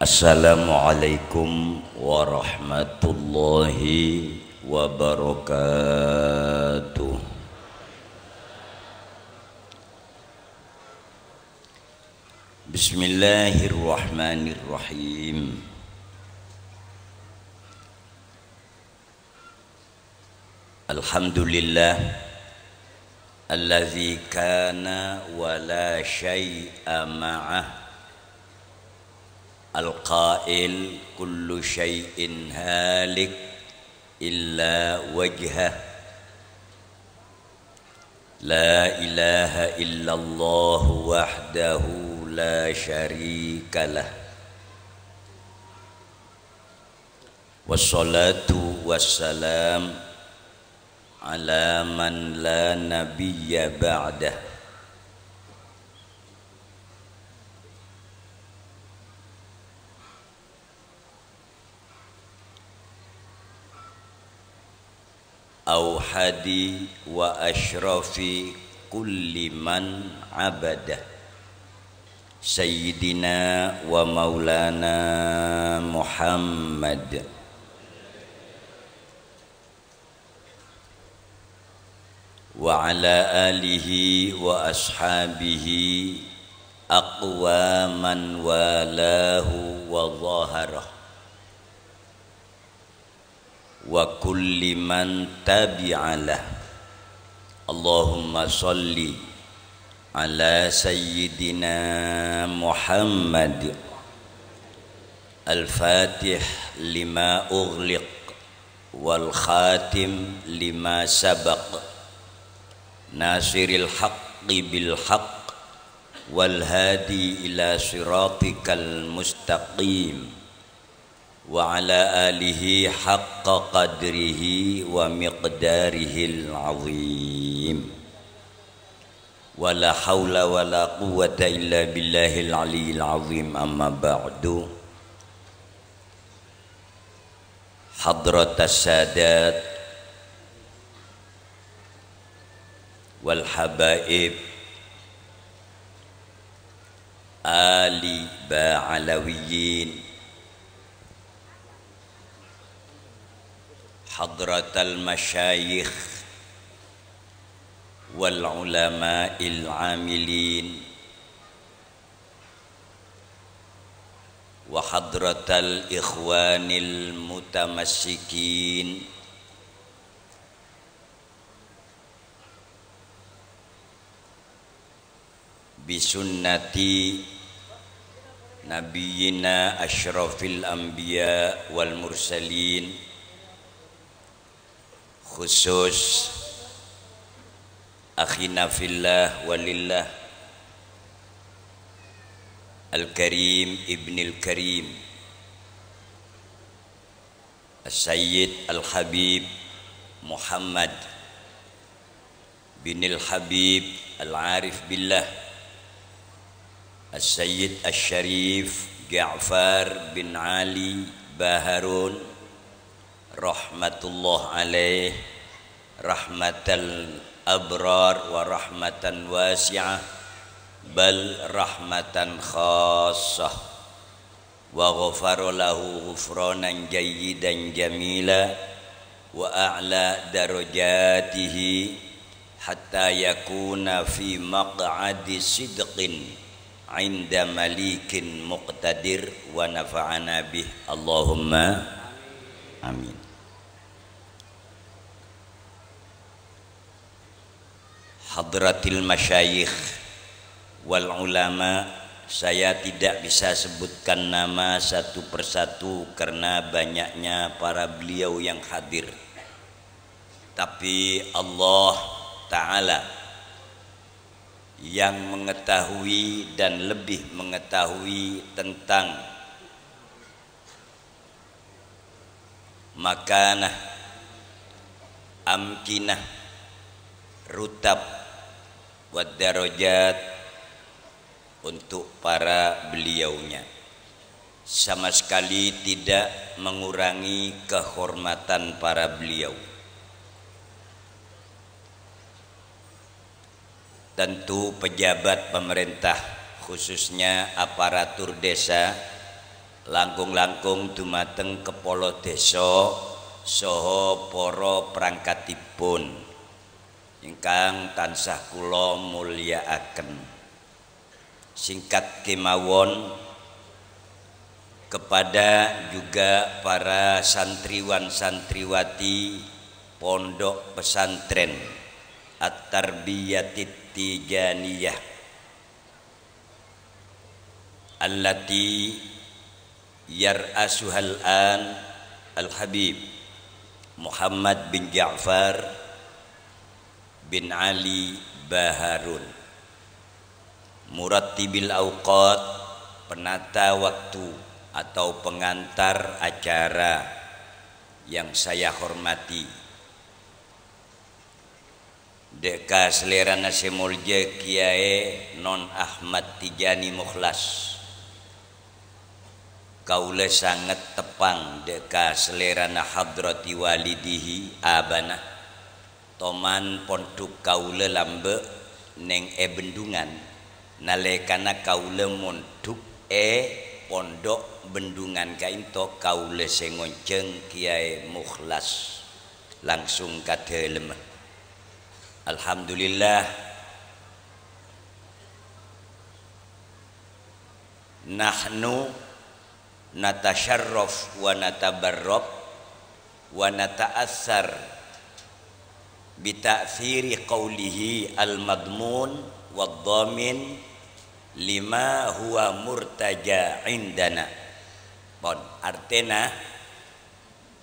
Assalamualaikum warahmatullahi wabarakatuh Bismillahirrahmanirrahim Alhamdulillah Alladzi kana wa la syai'a ma'ah القائل كل شيء هالك إلا وجهه. لا إله إلا الله وحده لا شريك له. والصلاة والسلام على من لا نبي بعده. أوحد وأشرف كل من عبده. سيدنا ومولانا محمد. وعلى آله وأصحابه أقوى من والاه وظاهره. Wa kulli man tabi'alah Allahumma salli ala sayyidina Muhammad al-fatih lima ughliq wal khatim lima sabaq nasiril haqqi bil haqq wal hadi ila siratikal mustaqim وعلى آله حق قدره ومقداره العظيم. ولا حول ولا قوة إلا بالله العلي العظيم. أما بعد. حضرة السادات والحبائب آل باعلويين حضرة المشايخ والعلماء العاملين وحضرة الإخوان المتمسكين بسنة نبينا أشرف الأنبياء والمرسلين khusus akhina fillah walillah Al-Karim Ibn Al-Karim Al-Sayyid Al-Habib Muhammad bin Al-Habib Al-Arif Billah Al-Sayyid Al-Sharif Ja'far bin Ali Baharun rahmatullah alaih rahmatal abrar wa rahmatan wasi'ah bal rahmatan khassah. Wa ghafara lahu ghufranan jayyidan jamila wa a'la darajatihi hatta yakuna fi maq'adi sidqin inda malikin muqtadir wa nafa'ana bih. Allahumma amin hadratil masyayikh wal ulama saya tidak bisa sebutkan nama satu persatu karena banyaknya para beliau yang hadir. Tapi Allah Ta'ala yang mengetahui dan lebih mengetahui tentang makanah amkinah rutab wadarajat untuk para beliaunya. Sama sekali tidak mengurangi kehormatan para beliau. Tentu pejabat pemerintah khususnya aparatur desa langkung-langkung dumateng kepala desa saha para perangkatipun ingkang tansah kula mulyakaken. Singkat kemawon kepada juga para santriwan santriwati pondok pesantren At-Tarbiyatid Tijaniyah allati yar'asuhal an Al-Habib Muhammad bin Ja'far bin Ali Baharun. Murattibil Awqat penata waktu atau pengantar acara yang saya hormati. Deka selera nasi mulja kiai non Ahmad Tijani Mukhlas. Kaula sangat tepang deka selera na hadrati walidihi abana Toman ponduk kaula lambe neng e bendungan. Nalekana kaula monduk e pondok bendungan kainto kaula sengonceng kiai Mukhlas. Langsung kata lemah Alhamdulillah. Nahnu Natasharraf wa natabarrab Wa nata'assar Bita'thiri qawlihi al-madmun Wad-dhamin Lima huwa murtaja indana Bon, artinya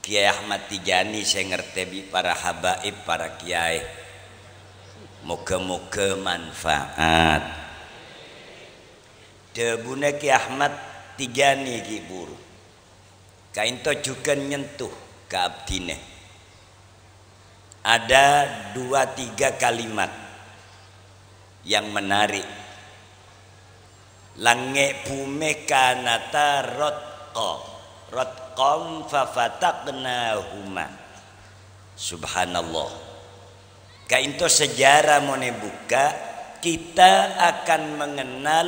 Kiai Ahmad Tijani saya ngerti para habaib, para kiai Moga-moga manfaat. Debuna Ki Ahmad Tijani ki buru. Kainto juga nyentuh ke. Ada dua tiga kalimat yang menarik. Lange bume kanata rotko rotkom fafataknahuma. Subhanallah Kainto sejarah mau buka kita akan mengenal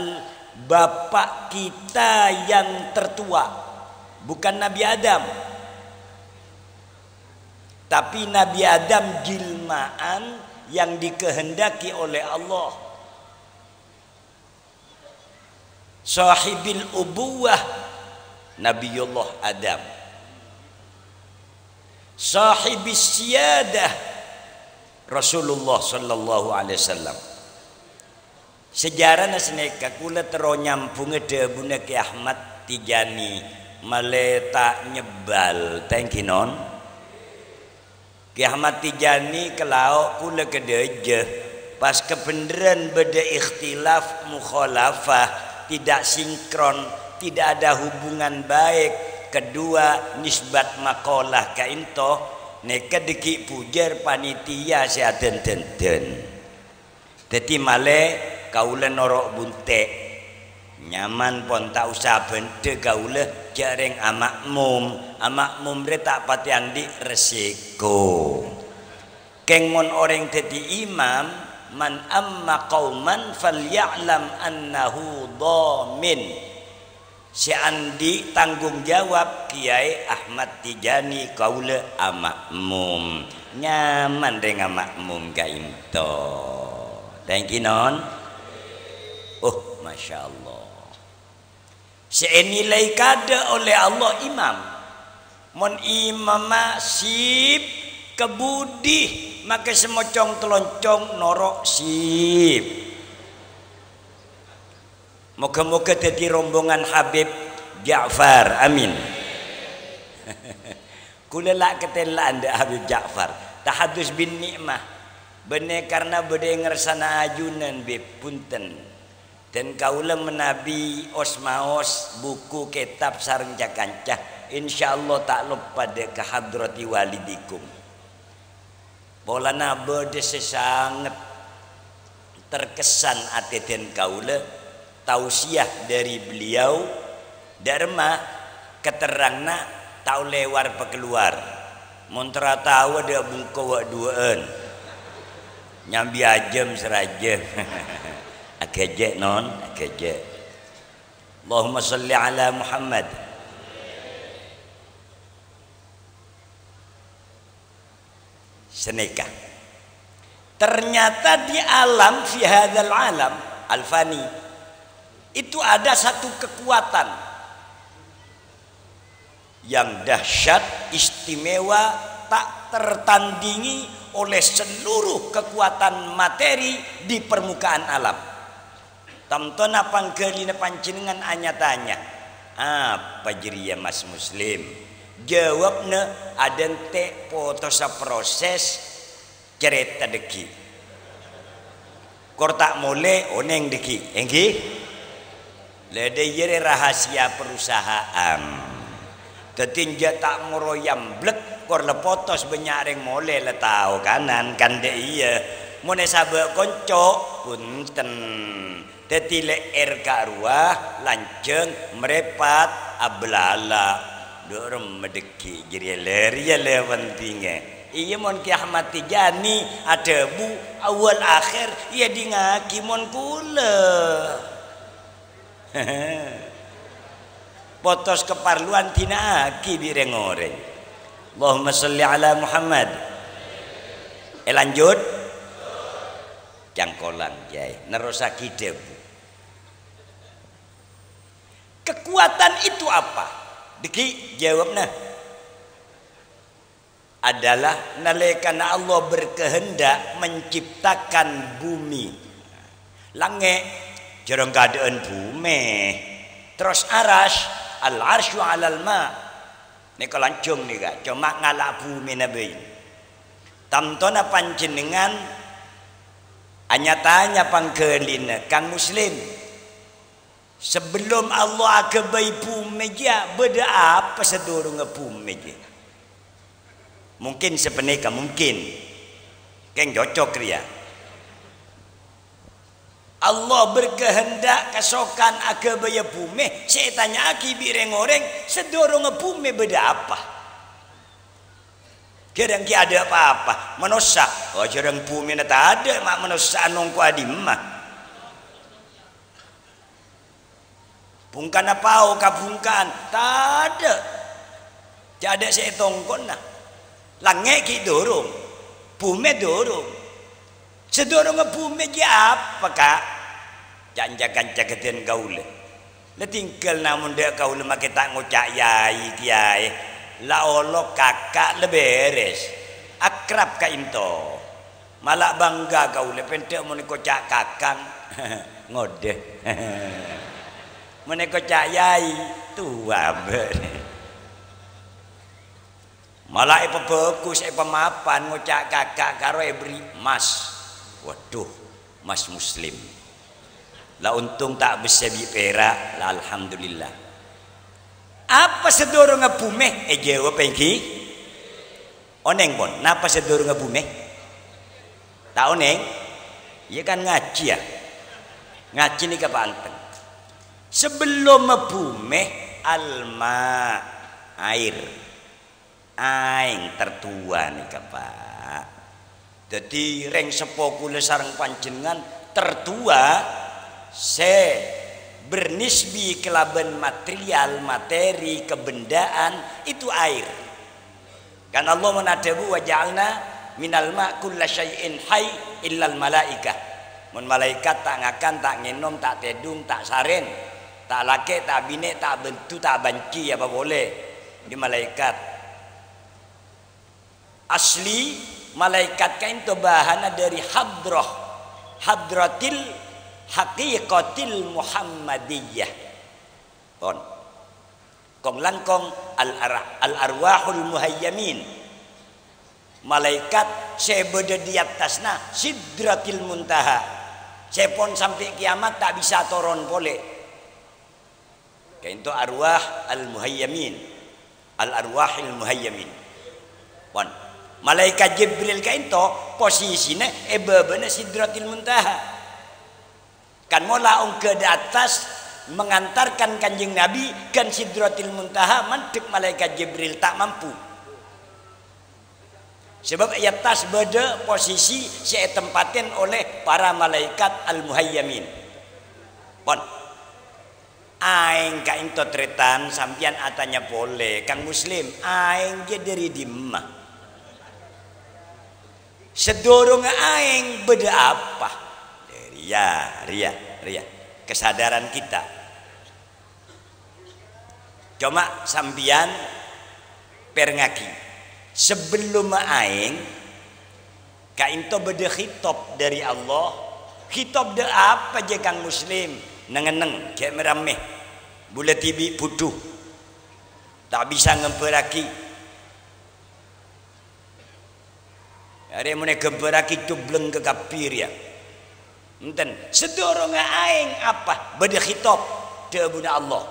bapak kita yang tertua bukan Nabi Adam tapi Nabi Adam jilmaan yang dikehendaki oleh Allah. Sahibil ubuwah Nabiullah Adam. Sahibis siyadah Rasulullah sallallahu alaihi wasallam. Sejarah nasneka kula tero nyambung debune Ki Ahmad Tijani. Maleta nyebal. Thank you non Ki Ahmad Tijani kelau kula kedeje pas kebenaran beda ikhtilaf mukhalafah. Tidak sinkron tidak ada hubungan baik. Kedua nisbat makalah kainto neka deki pujar panitia seaden den den dadi male kaula norok bunte nyaman pon tak usah bente kaula jareng amak mum. Amak mum re tak patian di resiko. Keng mon orang dadi imam man amma qauman falyalam annahu dhamin. Si Andi tanggung jawab Kiai Ahmad Tijani kaula amakmum nyaman dengan makmum kainto thank you non oh masya Allah nilai kada oleh Allah imam mon imam sip kebudi maka semocong teloncong norok sip Moga-moga jadi rombongan Habib Ja'far. Amin. Kula lak ketela anda Habib Ja'far. Tahadus bin nikmah. Benar karena bede ngersana ajunan bib punten. Dan kaulah menabi osmaos buku kitab sarang jakancah. Tak lupa de kehadrati walidikum. Pola bede sesangat terkesan ati den kaulah tausiah dari beliau dharma keterangna tau lewar pekeluar montra tahu dia bungko wa duaan nyambi ajem serajem kejek non. Kejek. Allahumma salli ala Muhammad. Senekah ternyata di alam fi hadzal alam alfani itu ada satu kekuatan yang dahsyat istimewa tak tertandingi oleh seluruh kekuatan materi di permukaan alam. Tamtona pangkelina pancingan anya tanya. Apa jeria mas muslim? Jawabnya ada te potosa proses cerita deki. Kor tak mole oneng deki. Engki? Lede yere rahasia perusahaan. Tetinja tak moroyam blek kor lepotos benyaring mole le tau kanan kan de iya mone sabe konco punten tetile er ruah lanceng merepat ablala. Dorem medeki jadi ler ya pentingnya. Iya mon ki Ahmad Tijani ada bu awal akhir iya di ngaki mon kula. Potos keparluan tina aki bireng-oreng Allahumma salli ala Muhammad. Eh lanjut. Jai. Nerosaki debu kekuatan itu apa? Diki jawabnya adalah nalekana Allah berkehendak menciptakan bumi. Langit jarang keadaan bumi. Terus aras al arsyu alal ma' Ni kelancung ni ga cuma ngalak bumi nabi tamtona panjenengan hanya tanya pangkelina kang muslim sebelum Allah akabai dia beda apa sedurung bumi dia mungkin sebenarnya mungkin. Keng cocok dia Allah berkehendak kesokan agabaya bumi saya tanya aki bireng orang sedorong bumi beda apa Kadang ki ada apa-apa. Menosa oh jarang bumi tak ada mak menosa nongku adimah bungkan apa oh kabungkan tak ada saya tongkon nah langit ki dorong bumi dorong Sedorong bumi dia apa kak? Janjakan caketen gaule. Le tinggal namun dia gaule make tak ngucak yai kiai. La olo kakak le beres. Akrab ka into. Malah bangga gaule pentek mun kocak kakang. Ngode. Mun kocak yai tua. Malah ipa bagus ipa mapan ngucak kakak karo ebri mas. Waduh, Mas Muslim. Lah untung tak bisa bi perak, lah alhamdulillah. Apa sedorong ngabume? Eh jawab pengki. Oneng pun, napa sedorong ngabume? Tak oneng? Iya kan ngaji ya. Ngaji nih kepanten. Sebelum ngebume alma air. Aing tertua nih Pak. Jadi reng sepo kula sareng panjenengan tertua se bernisbi kelaban material materi kebendaan itu air kan Allah menadabu wa ja'alna minal ma kulla syai'in hay illal malaikah mun malaikat tak ngakan tak ngenom tak tedung tak saren tak lake tak bine tak bentu tak banci apa boleh. Di malaikat. Asli malaikat kain itu bahana dari hadroh hadratil haqiqatil muhammadiyah. Kon kong langkong al, al arwahul muhayyamin. Malaikat saya berada di atasnya sidratil muntaha. Pun sampai kiamat tak bisa turun boleh kain itu arwah al muhayyamin al muhayyamin pon malaikat Jibril ka itu posisinya ebebena sidratil muntaha. Kan mola ke atas mengantarkan kanjeng Nabi kan sidratil muntaha mantik malaikat Jibril tak mampu. Sebab ia tas beda posisi saya tempatin oleh para malaikat al-muhayyamin. Pon aing ka into tretan sampian atanya boleh. Kang muslim aing dia dari dimah sedorong aing beda apa? Ria ria ria. Kesadaran kita. Cuma sambian perngaki sebelum aing kainto beda hitop dari Allah hitop de apa je kang muslim nengeneng kayak merameh. Bule tibi putuh tak bisa ngemperaki ada yang gemperaki tubleng ke kapir ya. Enten sedorong aing apa? Beda hitop de Allah.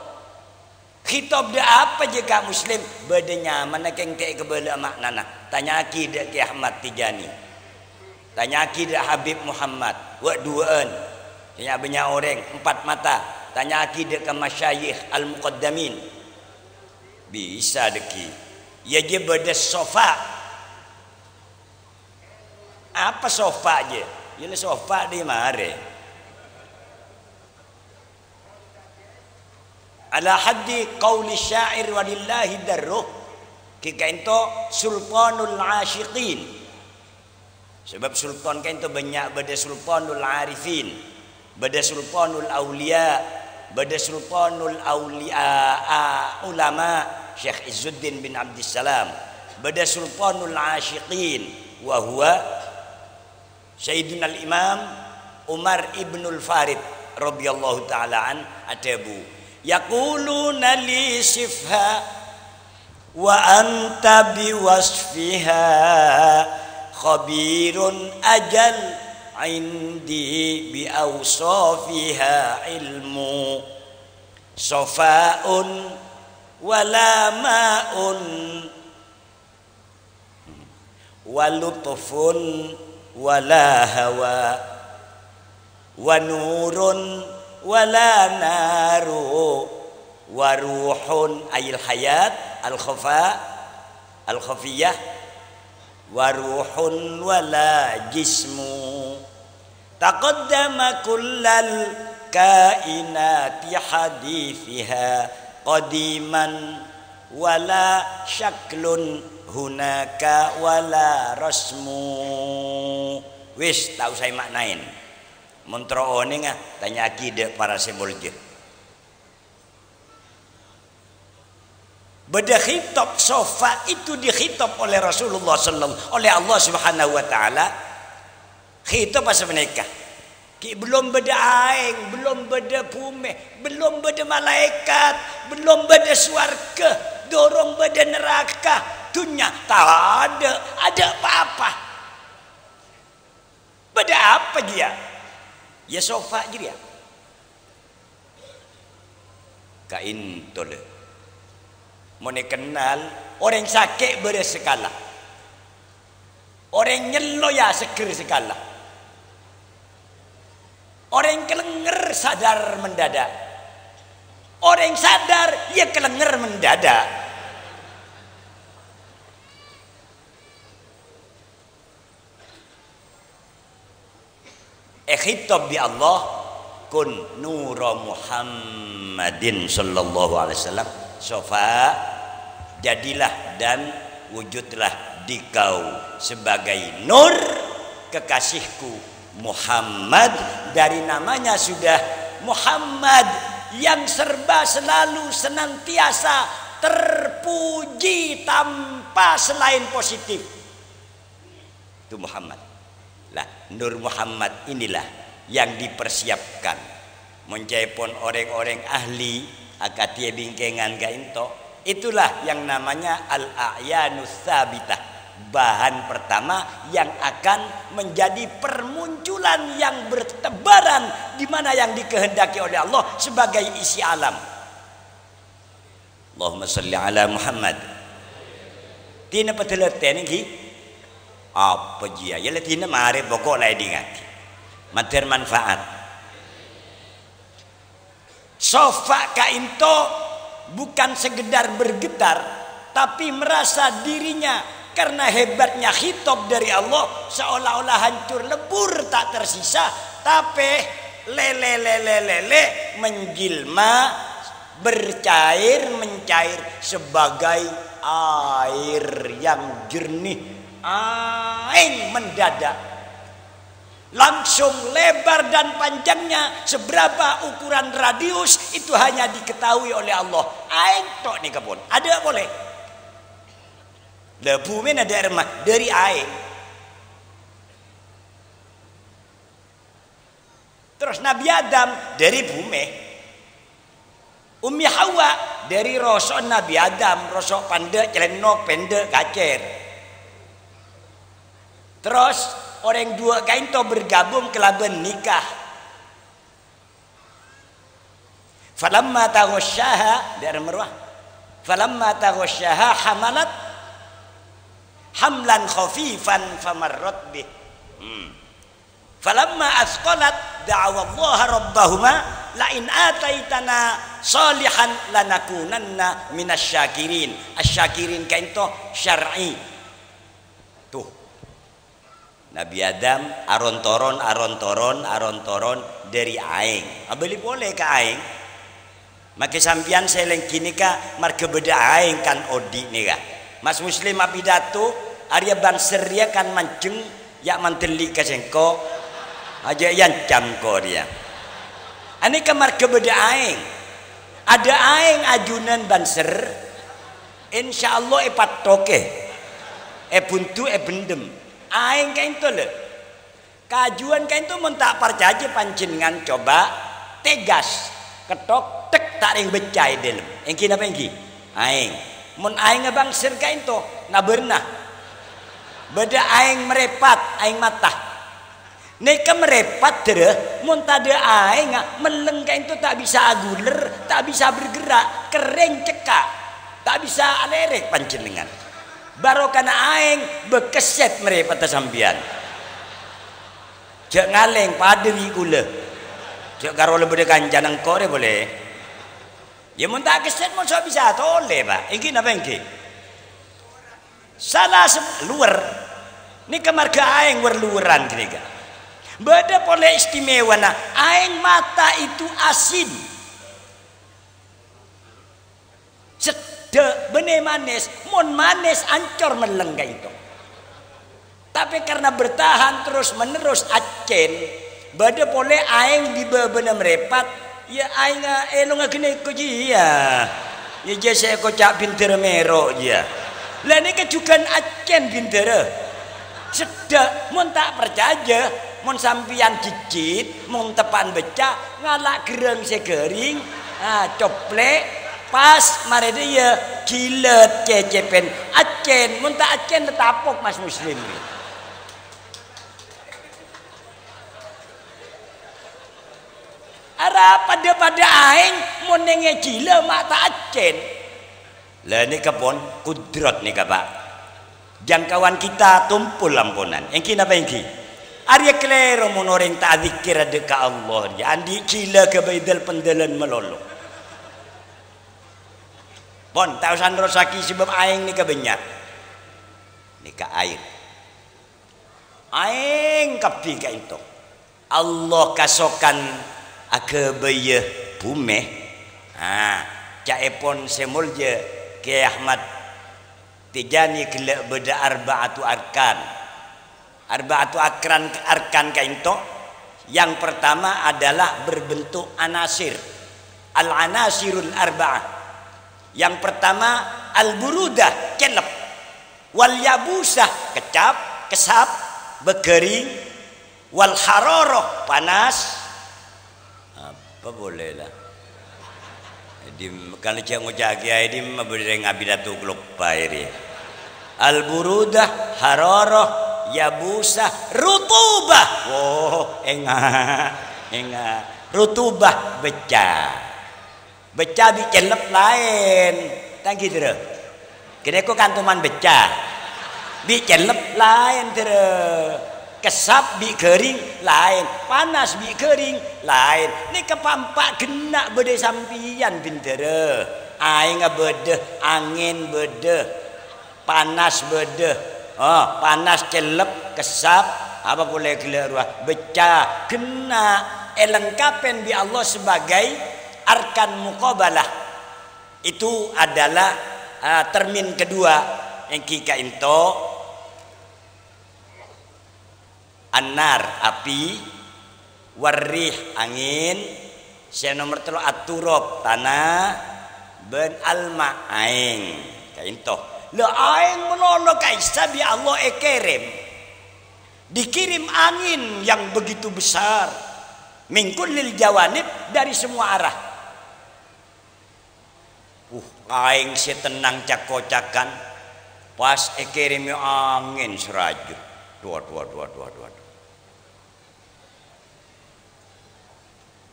Khitab dia apa jika muslim? Beda nyaman keng kayak kebela maknana tanya akidah ke Ahmad Tijani. Tanya akidah Habib Muhammad. Wa duaan tanya banyak orang empat mata. Tanya akidah ke masyayikh al-muqaddamin. Bisa deki. Ya je beda sofa apa sofa je? Ini sofa di mare ala haddi qawli syair walillahi darruh. Kika itu sultanul asyiqin sebab sultan kan itu banyak beda sultanul arifin beda sultanul awliya beda sultanul awliya ulama Syekh Izzuddin bin Abdissalam. Beda sultanul asyiqin wa huwa Sayyidina al-Imam Umar ibnul Farid radhiyallahu taala an atabu yaquluna li sifha wa anta biwasfiha khabirun ajal indi bi awsafiha ilmu safaun wala ma'un walutfun wala hawa wa nurun wala naru waruhun ayil hayat al khafa al taqaddama kullal kainati hadithiha qadiman wala syaklun hunaka wala rasmu wis tak usah maknain Mentro nga tanya akidah para sembolje. Beda khitab sofa itu dikhitab oleh Rasulullah sallallahu oleh Allah Subhanahu wa taala. Khitab pas menikah. Ki belum beda aing, belum beda pume, belum beda malaikat, belum beda swarga, dorong beda neraka. Dunia tak ada, ada apa-apa. Beda apa dia? Ya sofa je dia. Kain tole. Mau kenal orang sakit bersekala. Orang nyelo ya seger sekala. Orang kelenger sadar mendadak. Orang sadar ya kelenger mendadak. eh khitab bi Allah kun nura Muhammadin sallallahu alaihi wasallam sofa jadilah dan wujudlah di kau sebagai nur kekasihku Muhammad. Dari namanya sudah Muhammad. Yang serba selalu senantiasa terpuji tanpa selain positif. Itu Muhammad. Lah Nur Muhammad inilah yang dipersiapkan. Mencepon orang-orang ahli akatia bingkengan gainto itulah yang namanya al-a'yanus sabitah bahan pertama yang akan menjadi permunculan yang bertebaran di mana yang dikehendaki oleh Allah sebagai isi alam. Allahumma salli ala Muhammad. Tina pateleten ini apa jia ya letina mare pokok lai dingati mater manfaat sofa kainto bukan sekedar bergetar tapi merasa dirinya karena hebatnya hitop dari Allah seolah-olah hancur lebur tak tersisa. Tapi lele lele lele menjilma bercair mencair sebagai air yang jernih. Aing mendadak. Langsung lebar dan panjangnya seberapa ukuran radius itu hanya diketahui oleh Allah. Aing tok nih kebun. Ada boleh debu mana dari rumah dari aing terus Nabi Adam dari bumi. Umi Hawa dari rosok Nabi Adam. Rosok pandek celenok pendek kacer terus orang dua kain to bergabung ke laban nikah. Falamma taghasyaha dari marwah falamma taghasyaha hamalat hamlan khafifan famarrat bih hmm. falamma asqalat da'awa Allah rabbahuma la in ataitana salihan lanakunanna minasyakirin asyakirin kain to syar'i tuh Nabi Adam aron toron aron toron aron toron dari aing. Abeli boleh ke aing? Maka sampian seleng kini ka marga beda aing kan odi nih ka. Mas Muslim apidato Arya Banseria kan mancung ya manteli ka sengko aja yang jam ko dia. Ani ka marga beda aing. Ada aing ajunan banser. Insya Allah epat toke. E buntu e bendem aing kain tu le kajuan kain tu mun tak percaya pancingan coba tegas ketok tek tak ring becai dalam engki napa engki aing mun aing abang sir kain tu na bernah beda aing merepat aing mata Neka merepat dere, mun tade aing meleng kain tu tak bisa aguler, tak bisa bergerak, kering cekak, tak bisa alerek pancingan baru karena aing bekeset mereka sampian cek ngaleng padri kula cek karo lebih dekan janang kore boleh. Ya mun tak keset mun bisa tole pak. Iki napa iki salah luar. Ini kemarga aing luaran kira beda boleh istimewa nah aing mata itu asin. Set de bene manis mon manis ancor melengga itu. Tapi karena bertahan terus menerus acen bade pole aing di bebenam merepat ya aing elo eh, ngagene ko ya ya jese ko cak pinter mero ya lah ini kejukan acen pinter sedak mon tak percaya. Mon sampian cicit mon tepan becak ngalak gereng segering. Ah coplek. Pas mare dia kilet cecepen. Acen mun tak acen tetapok mas muslim. Ara pada pada aing mun nenge cile mak tak acen lah ini kepon kudrat nih kapak jangkauan kita tumpul lampunan engki napa engki Arya klero mun orang tak zikir ada ke Allah dia andi cile ke baidal pendelan melolong Pon tahu sandro saki sebab aing ni kebenyak. Ni ka air. Aing kapi ka itu. Allah kasokan ake beye bume. Ha, cak epon ke Ahmad Tijani kele beda arbaatu arkan. Arbaatu akran arkan ka itu. Yang pertama adalah berbentuk anasir. Al-anasirul arba'ah yang pertama al-burudah kelep. Wal yabusah kecap, kesap, berkering. Wal haroroh panas. Apa boleh lah. Jadi kalau ngucap kiai di memberi ngabidatu kelupa ini. Al burudah haroroh yabusah rutubah. Oh, enggak, enggak. Rutubah. Beca bi celep lain. Tak gitu deh. Kini aku kantuman beca. Bi celep lain deh. Kesap bi kering lain. Panas bi kering lain. Ini kepampak kena bede sampian bintera. Aing bede, angin bede, panas bede. Oh, panas celep, kesap, apa boleh keluar beca kena elengkapen bi Allah sebagai arkan muqabalah itu adalah uh, termin kedua yang kika into anar api. Warih angin. Saya nomor telu aturop tanah. Ben alma aing. Kain toh le aing menono kaisa bi Allah ekerem dikirim angin yang begitu besar. Mingkul lil jawanib dari semua arah. Uh aing si tenang cakocakan pas ekerem angin serajut. Dua dua dua dua dua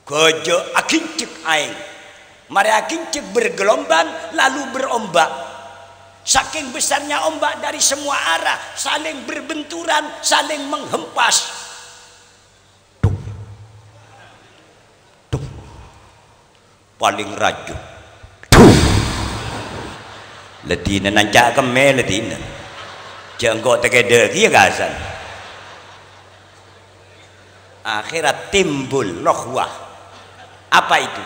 Gojo akincik aing. Mari akincik bergelombang lalu berombak. Saking besarnya ombak dari semua arah saling berbenturan, saling menghempas. Tuh. Tuh. Paling. Tuh. Ledina nancak keme ledina. Jengkok tegede kia gasan. Akhirat timbul rohwah apa itu?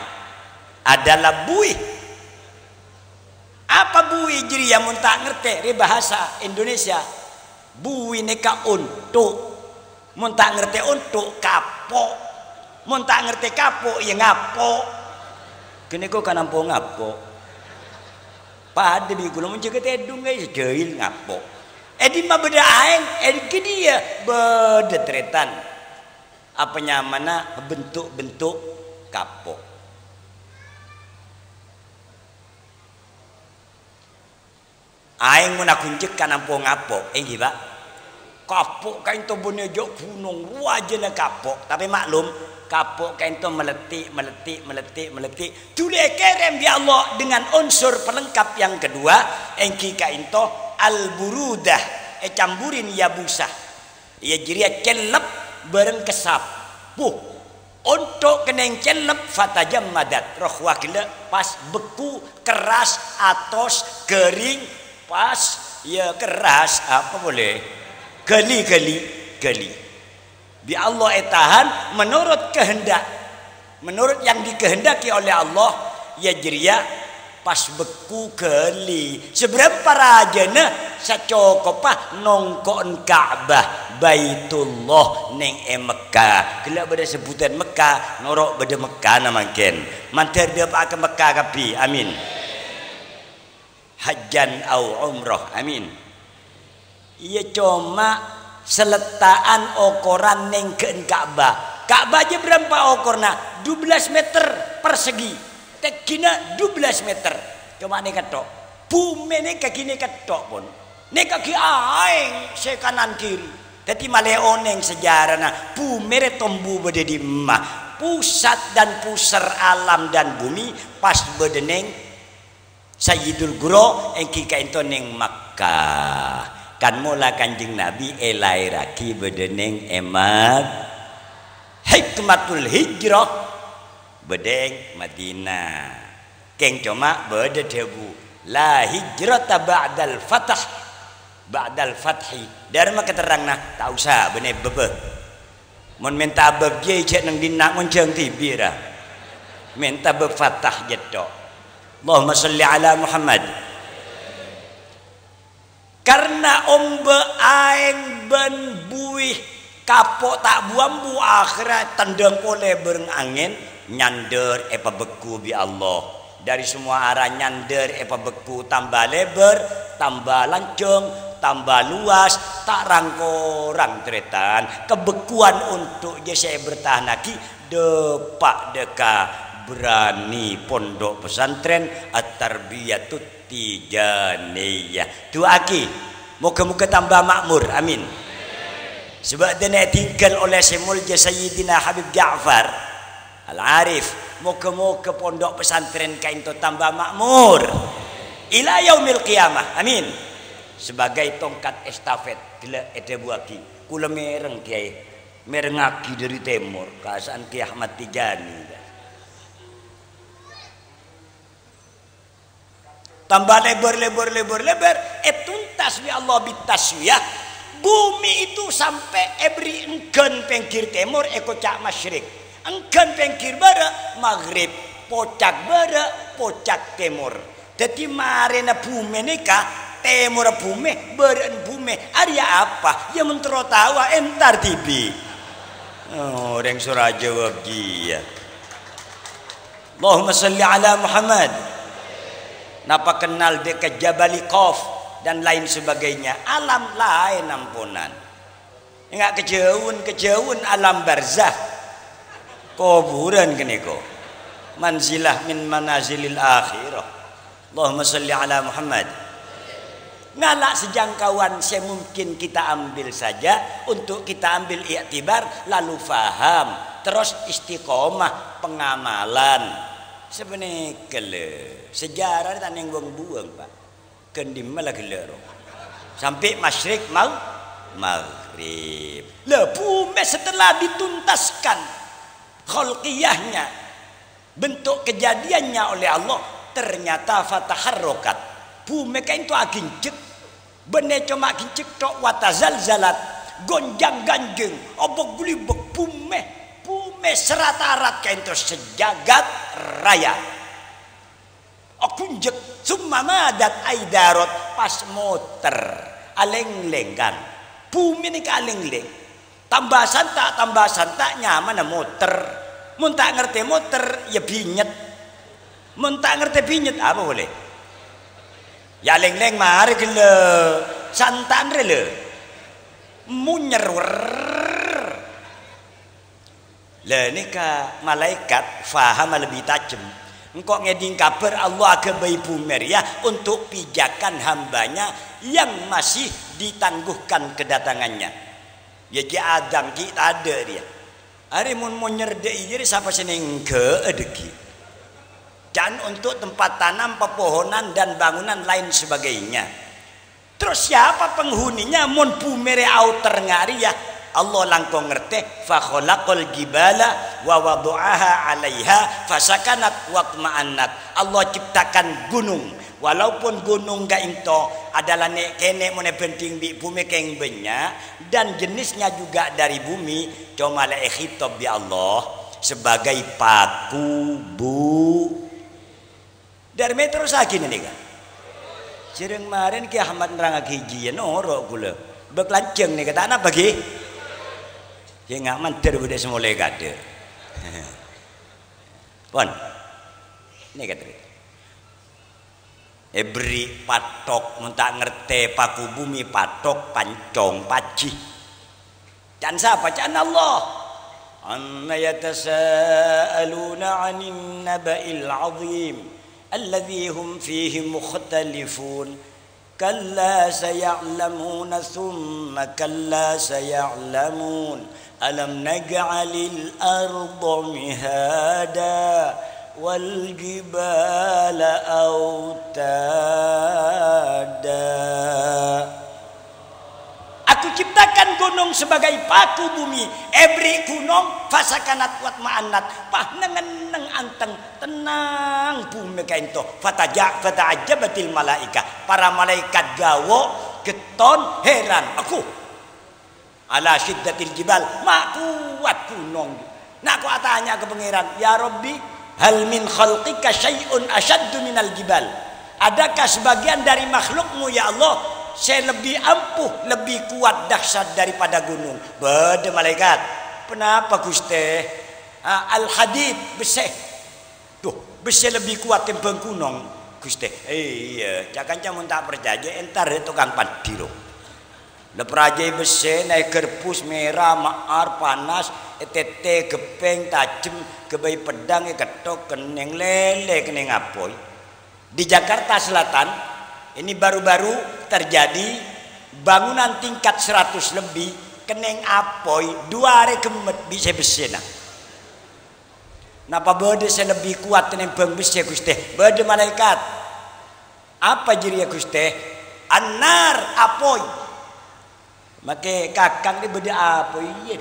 Adalah buih. Apa buih jadi yang tak ngerti di bahasa Indonesia? Buih neka untuk. Mun tak ngerti untuk kapok. Mun tak ngerti kapok ya ngapok. Kini kau kan ampo ngapok. Pada bi kulo mun jaga tedung guys jahil ngapok. Edi mah beda aing, edi ke dia beda tretan. Apa mana bentuk-bentuk kapok. Aing mun kunjek kana po ngapok eh ba kapok kain to jok gunung wajana kapok. Tapi maklum kapok kain to meletik meletik meletik meletik. Tule kerem ya Allah dengan unsur pelengkap yang kedua engki kain to al burudah e camburin ya busa ya jiria celep bareng kesap. Puh untuk keneng celep fatajam madat roh wakil pas beku keras atos kering pas ya keras apa boleh? Geli geli geli. Bi Allah etahan menurut kehendak. Menurut yang dikehendaki oleh Allah ya jeria pas beku keli seberapa rajana sacokopah nongkon Ka'bah Baitullah neng e Mekah. Kelak pada sebutan Mekah norok pada Mekah namakan mantar dia pak ke Mekah kapi amin. Hajan au umroh amin. Ia cuma seletaan okoran neng ke Ka'bah. Ka'bah aja berapa okorna 12 meter persegi tekina 12 meter. Cuma ni katok bumi ni kaki ni katok pun. Ni kaki aing se kanan kiri. Jadi maleo neng sejarah. Na bumi re tombu bede di mah pusat dan pusar alam dan bumi pas bedeneng Sayyidul Guru engki ka ento neng Makkah. Kan mula kanjeng Nabi elai raki bedeneng emat hikmatul hijrah bedeng Madinah. Keng cuma beda debu la hijrata ba'dal fatah ba'dal fathi. Dari maka terang nah. Tak usah benih bebe. Mon minta beb je cek nang dinak monceng tibira minta beb fatah jedok Allahumma salli ala Muhammad. Karena ombe aeng ben buih kapok tak buam bu akhirat tendang oleh bereng angin nyander apa beku bi Allah. Dari semua arah nyander apa beku tambah lebar tambah lancung tambah luas tak rangkorang tretan. Kebekuan untuk je saya bertahan lagi depak deka berani pondok pesantren at-tarbiyatut tijaniyah. Tu aki muka-muka tambah makmur amin. Sebab dia tinggal oleh semul Sayyidina Habib Ja'far Al-Arif Moga-moga pondok pesantren kain to tambah makmur. Ila yaumil qiyamah. Amin. Sebagai tongkat estafet Gila ete buaki. Kula mereng kiai. Merengaki dari timur. Kasaan Ki Ahmad Tijani. Tambah lebar lebar lebar lebar. Eh tuntas bi Allah bitasya Bumi itu sampai ebri enggan pengkir timur Eko cak masyrik engkan pengkir bara maghrib pocak bara pocak timur. Jadi marina bumi nika temur bumi beren bumi. Arya apa? Ya mentero tawa entar tibi. Oh orang surah jawab dia. Allahumma salli ala Muhammad. Napa kenal dekat Jabali Qaf dan lain sebagainya. Alam lain ampunan. Enggak kejauhan kejauhan alam barzah kuburan kene kok manzilah min manazilil akhirah. Allahumma salli ala Muhammad. Ngalak sejangkauan semungkin kita ambil saja untuk kita ambil iktibar lalu faham. Terus istiqomah pengamalan. Sebenarnya kele. Sejarah tak yang buang-buang pak. Kendim malah gelero sampai masyrik mau? Maghrib. Lepu setelah dituntaskan kholqiyahnya bentuk kejadiannya oleh Allah ternyata fataharrokat. Bumi kain itu agincek Bene cuma kincik tok watazal zalat gonjang ganjeng obok buli bek pume pume seratarat kain to sejagat raya. Aku jek summa madat aidarot pas motor aleng lenggan bumi ni kaleng leng tambah tak tambah tak nyaman motor mun tak ngerti motor ya binyet mun tak ngerti binyet apa boleh Ya leng-leng mari gele. Santan le. Munyer. Lah ka malaikat faham lebih tajam. Engkau ngeding kabar Allah ke Ibu Maria untuk pijakan hambanya yang masih ditangguhkan kedatangannya. Ya ki Adam kita ada dia. Hari mun munyer de jadi siapa seneng ke edeki dan untuk tempat tanam pepohonan dan bangunan lain sebagainya. Terus siapa penghuninya? Mun pumere outer ya. Allah langkong ngerti fa khalaqal jibala wa wadu'aha 'alaiha fasakanat wa ma'annat Allah ciptakan gunung. Walaupun gunung gak into adalah nek kene mone penting di bumi keng banyak dan jenisnya juga dari bumi cuma le khitab bi Allah sebagai paku bu dari metro sakin ini kan Sering kemarin ki Ahmad nerang hiji ya noro kula. Bek nih kata anak bagi. Ya nggak manter udah semula kade. Pon. Ini kata Ebri patok muntah ngerti paku bumi patok pancong paci. Dan siapa? Can Allah. Amma yatasaaluna 'anil naba'il 'azim. الذي هم فيه مختلفون كلا سيعلمون ثم كلا سيعلمون ألم نجعل الأرض مهادا والجبال أوتادا Aku ciptakan gunung sebagai paku bumi. Every gunung fasakanat wat ma'anat. Pah nengen neng anteng tenang bumi kain to. Fataja fatajabatil malaika. Para malaikat gawo keton heran. Aku ala syiddatil jibal mak kuat gunung. Nak aku tanya ke pangeran, ya Rabbi, hal min khalqika syai'un asyaddu minal jibal. Adakah sebagian dari makhlukmu ya Allah saya lebih ampuh, lebih kuat dahsyat daripada gunung. Bada malaikat. Kenapa Gusti? Al hadid besi. Tuh, besi lebih kuat timbang gunung. Gusti. Iya, jangan camun tak percaya entar tukang padiro. Lepraja besi naik kerpus merah maar panas etete gepeng tajem kebai pedang ketok keneng lele keneng apoy. Di Jakarta Selatan ini baru-baru terjadi bangunan tingkat 100 lebih keneng apoy dua hari kemet bisa besena Napa bode saya lebih kuat dengan bang besi guste bode malaikat. Apa jadi ya guste anar apoy make kakang ini bode apoy iya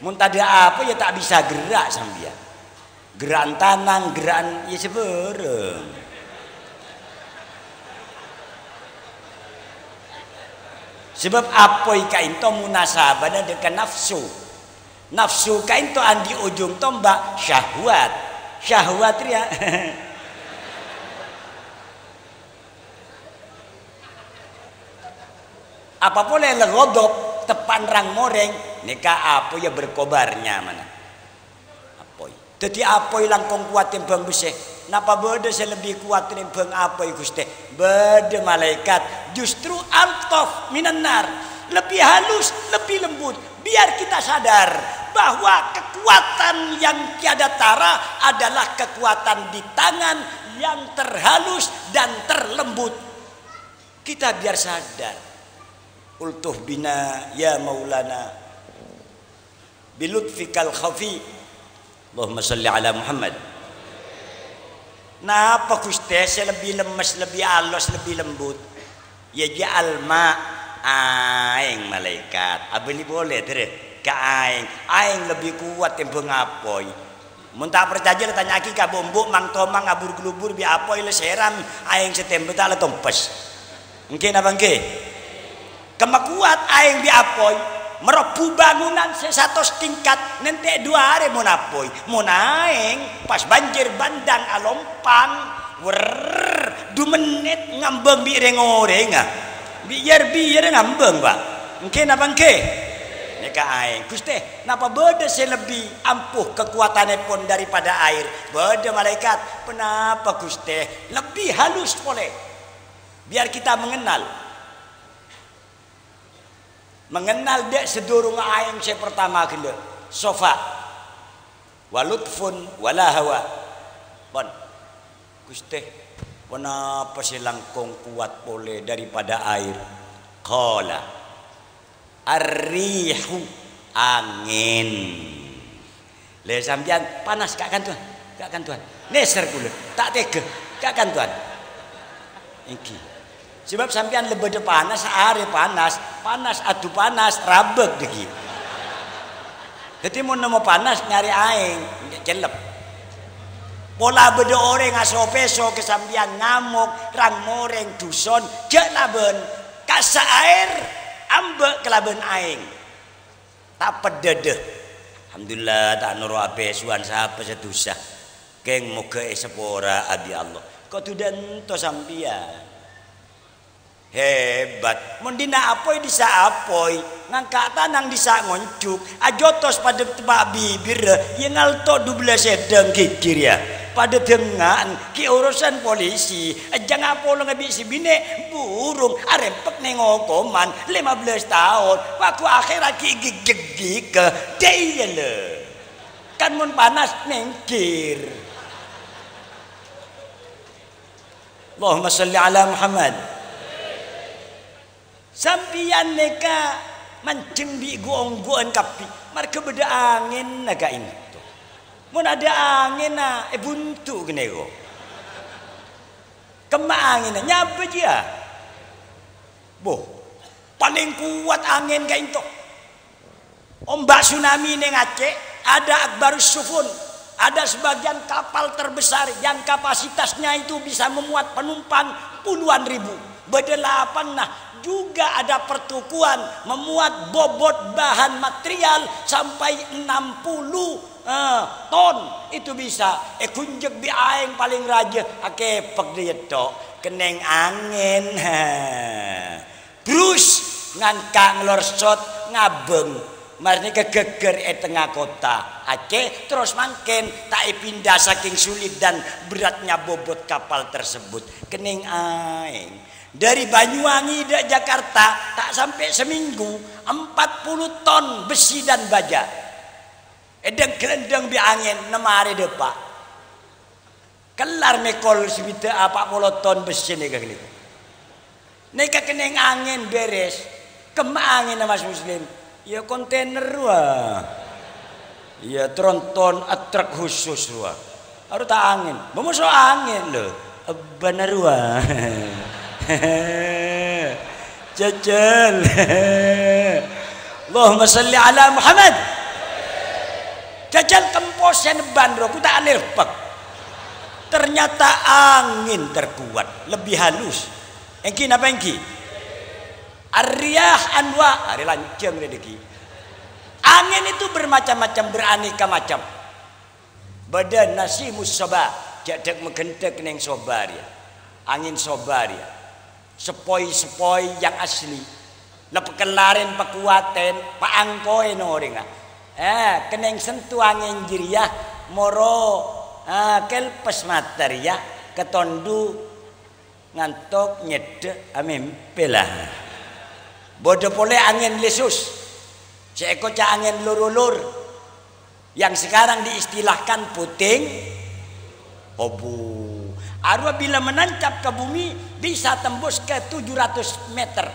mun ada apa ya tak bisa gerak sambil gerak tanang gerak ya sebereng Sebab apa kain munasabah dengan nafsu. Nafsu kain to andi ujung tombak syahwat. Syahwat ya. apa boleh legodop tepan rang moreng nika apa ya berkobarnya mana? Apa jadi apa langkong kuat yang bang beseh napa beda saya lebih kuat yang bang apa gusti beda malaikat. Justru altof minanar lebih halus lebih lembut. Biar kita sadar bahwa kekuatan yang tiada tara adalah kekuatan di tangan yang terhalus dan terlembut. Kita biar sadar. Ultuh bina ya maulana. Bilutfikal khafi. Allahumma salli ala Muhammad. Napa Gusti saya lebih lemes, lebih alus, lebih lembut? Ya ja'al ma aing malaikat. Abeli boleh tere ka aing. Aing lebih kuat yang bengapoi Mun tak percaya tanya aki ka bombok mang tomang abur gelubur bi apa ile seram aing setembe tak tompes. Mungkin apa nggih? Kemakuat aing bi apoi merobu bangunan sesatos tingkat nanti dua hari mau napoi mau naing pas banjir bandang alompang wer du menit ngambeng bi rengoreng biar biar ngambeng pak mungkin apa nggih Neka aing. Gusti, napa beda lebih ampuh kekuatannya pun daripada air. Beda malaikat. Kenapa Gusti? Lebih halus boleh. Biar kita mengenal. Mengenal dek sedurung aing saya pertama kena. Sofa. Walutfun wala hawa. Bon. Gusti, kenapa saya langkong kuat boleh daripada air? Kala arrihu angin le sampean panas gak kan tuan gak kan tuan neser kula tak tega gak kan tuan iki sebab sampean lebih panas hari panas panas adu panas rabek degi jadi mau nemu panas nyari aing celep pola beda orang aso peso kesampian ngamuk rang moreng duson gak laben. Kasa air ambek kelaban aing. Tak pedede alhamdulillah tak nuru ape suan sapa sedosa keng muka sepora abi Allah. Kau tidak ento sampian hebat. Mendina apoi disa apoi. Ngangkat tanang disa ngoncuk ajotos pada tebak bibir. Yang alto dubla sedang kikir ya. Pada dengan ki urusan polisi. Jangan polo si bine burung. Arempek nengokoman 15 tahun. Waktu akhirat ki gigi ke dia le. Kan mun panas nengkir Allahumma salli ala Muhammad sampian neka mancing bi guong-guong kapi mereka beda angin naga ini Mun ada angin na eh buntu kene ko. Kema angin na nyapa dia. Boh, paling kuat angin kayak itu. Ombak tsunami ning Aceh ada Akbarus Sufun. Ada sebagian kapal terbesar yang kapasitasnya itu bisa memuat penumpang puluhan ribu. Berdelapan nah juga ada pertukuan memuat bobot bahan material sampai 60 uh, eh, ton. Itu bisa. E kunjek bi aing paling raja. Ake pek dia keneng angin. Ha brus ngangka ngelorsot ngabeng. Marni kegeger e tengah kota. Aceh terus makin tak pindah saking sulit dan beratnya bobot kapal tersebut. Kening aing dari Banyuwangi ke Jakarta tak sampai seminggu 40 ton besi dan baja. Edeng kelendeng bi angin nemare depak kelar mekol sebita apa puluh ton besi nih kali Neka keneng angin beres kema angin mas muslim. Ya kontainer wah. Ya tronton atrak khusus wah. Harus tak angin. Memusuh angin loh. Benar wah Jajal. Allahumma salli ala Muhammad. Jajal kempos yang bandro ku tak pak. Ternyata angin terkuat, lebih halus. Engki napa engki? Ariyah anwa, hari lanceng rezeki. Angin itu bermacam-macam, beraneka macam. Badan nasi musabah, jadek megentek neng sobar ya. Angin sobar ya sepoi-sepoi yang asli. Lepekelarin pekuaten pak angkoe noring eh keneng sentuh angin jiriah moro ah kelpes materia ketondu ngantok nyede amin pelah bodoh pole angin lesus. Seeko ca angin lurulur yang sekarang diistilahkan puting obu Arwah bila menancap ke bumi bisa tembus ke 700 meter.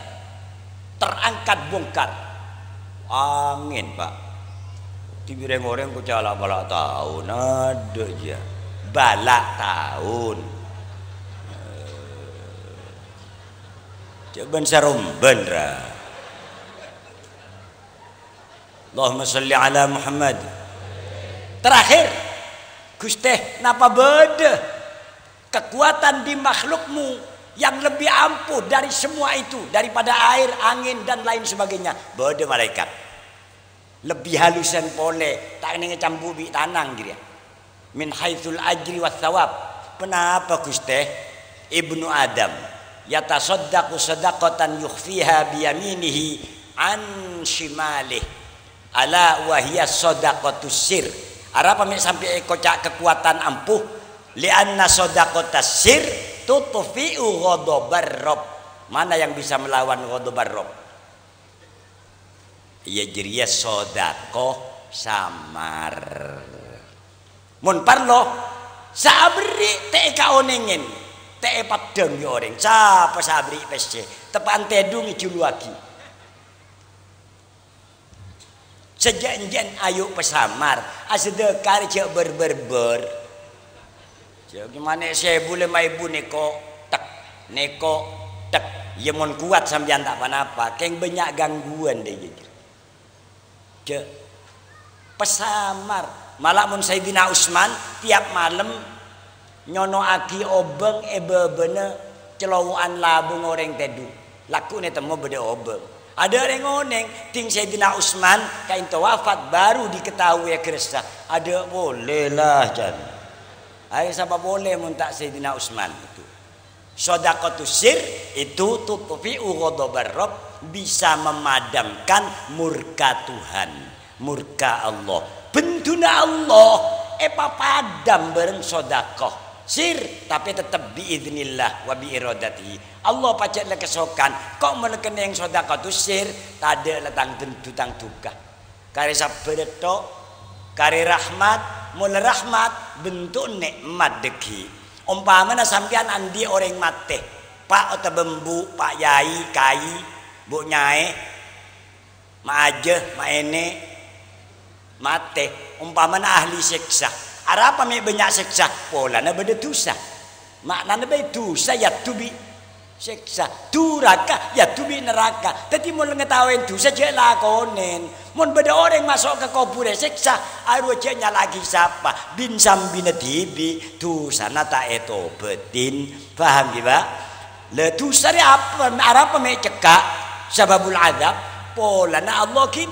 Terangkat bongkar. Angin pak. Tibireng orang ku cala balak tahun. Ada aja balak tahun. Coba sarum bener. Allahumma salli ala Muhammad. Terakhir, Gusti, napa beda kekuatan di makhlukmu yang lebih ampuh dari semua itu daripada air, angin dan lain sebagainya. Bode malaikat. Lebih halusan pole, tak ini ngecambu bi tanang ya. Min haitsul ajri was thawab. Kenapa Gusti? Ibnu Adam yatasaddaqu sadaqatan yukhfiha biyaminihi an shimalih ala wa hiya sadaqatus sir. Arapa sampai kocak kekuatan ampuh lianna sadaqatas sir tutfi'u ghadabar rabb mana yang bisa melawan ghadabar rabb ya jeriya sodako samar. Mun parlo sabri te ka onengen te padang orang siapa sabri pesce tepan tedung sejak jen ayu pesamar asdekar cek berberber Ya gimana saya boleh mai ibu neko tek neko tek. Ya mon kuat sampean tak apa-apa keng banyak gangguan deh jadi. Ce pesamar. Malah mun Sayyidina Usman tiap malam nyono aki obeng ebe bene celowuan labung orang tedu. Laku ne temu bede obeng. Ada orang ngoneng ting Sayyidina Usman kain wafat baru diketahui ya keresa ada boleh lah jangan Ayo siapa boleh muntak Sayyidina Utsman itu. Sodakotus sir itu tutupi rob bisa memadamkan murka Tuhan, murka Allah. Bentuna Allah, epa padam bareng sodakoh. Sir tapi tetap biiznillah wa iradati Allah pacet kesokan. Kok meneken yang sedekah tu sir? Tade letang tang duka kare sabereto kare rahmat mula rahmat bentuk nikmat deki umpamanya sampean andi orang mate pak atau bembu pak yai kai bu nyai ma aja ma ene mate umpamanya ahli seksa apa mi banyak seksa pola na beda dosa. Maknanya beda dosa ya tubi seksa duraka? Ya tubi neraka. Mau ngetawain dosa je lakonen mau beda orang masuk ke kubur seksa aru nya lagi siapa bin sambina tibi dosa nata eto betin paham gak le dosa apa? Apa me cekak. Sababul adab pola na Allah ki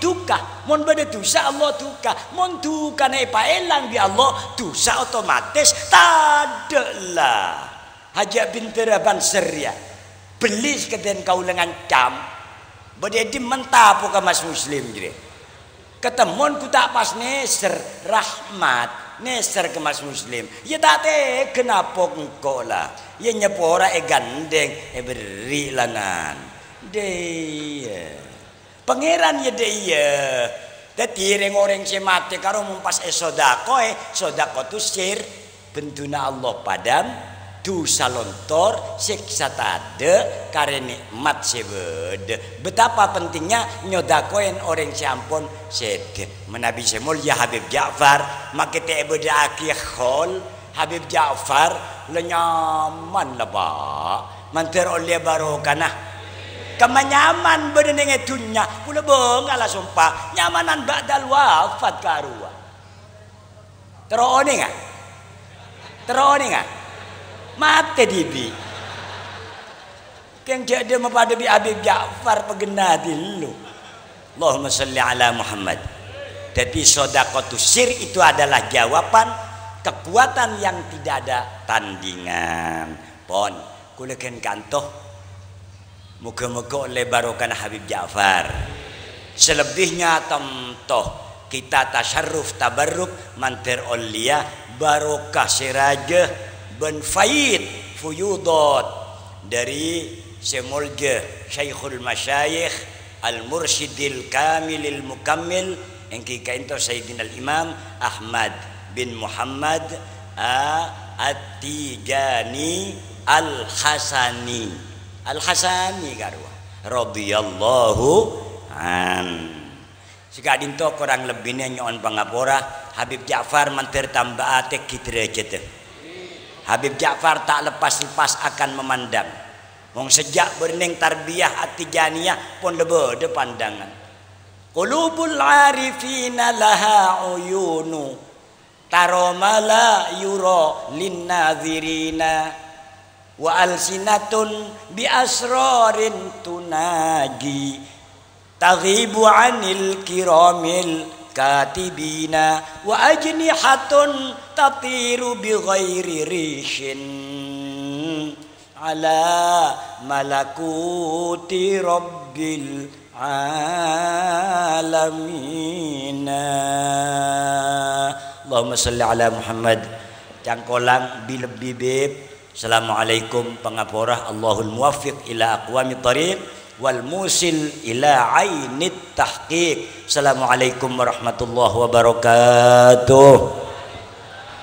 mon beda dosa Allah duka. Mon duka ne pa elang di Allah dosa otomatis. Tadalah Haji bin Teraban Seria beli sekeden kau dengan cam berarti mentah ke mas muslim jadi ketemuan ku tak pas neser rahmat neser ke mas muslim. Ya tak teh kenapa engkau lah? Ya nyepora e gandeng e beri lanan deh pangeran ya deh ya Dadi ring orang si mati karo mumpas e sodako e sodako tu sir bentuna Allah padam dosa lontor siksa tade kare nikmat sebede betapa pentingnya nyodakoin orang siampun sede menabi semul ya Habib Ja'far makete ebeda akhir khol. Habib Ja'far lenyaman lah pak mantir oleh barokana. Kemanyaman bedenenge dunya. Kula bengala sumpah. Nyamanan ba'dal wafat karua terone nggak terone nggak mati dibi. Keng jadi pada bi Habib Ja'far pegena lu. Allahumma salli ala Muhammad. Jadi sodakotu sir itu adalah jawaban kekuatan yang tidak ada tandingan. Pon kuleken kantoh. Moga-moga oleh barokan Habib Ja'far. Selebihnya temtoh kita tasyarruf tabarruk mantir olia barokah siraja ben faid fuyudot dari semulja Syekhul Masyayikh Al-Mursyidil Kamilil Mukammil kita Sayyidina Al-Imam Ahmad bin Muhammad At-Tijani Al-Hasani. Al Hasani garwa. Radhiyallahu an. Jika dinto kurang lebihnya nyon pangapora Habib Ja'far mantir tambah atek kita Habib Ja'far tak lepas-lepas akan memandang. Wong sejak berning tarbiyah atijaniyah pun lebe de pandangan. Qulubul arifina laha uyunu Taromala yuro linnazirina wa alsinatun bi asrarin tunaji taghibu anil kiramil katibina wa ajnihatun tatiru bi ghairi rishin ala malakuti rabbil alamin. Allahumma salli ala Muhammad. Cangkolang bileb bibib Assalamualaikum pengaporah Allahul muwaffiq ila aqwami tariq والموصل إلى عين التحقيق السلام عليكم ورحمة الله وبركاته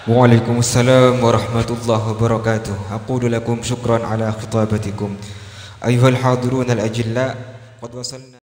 وعليكم السلام ورحمة الله وبركاته أقول لكم شكرا على خطابتكم أيها الحاضرون الأجلاء قد وصلنا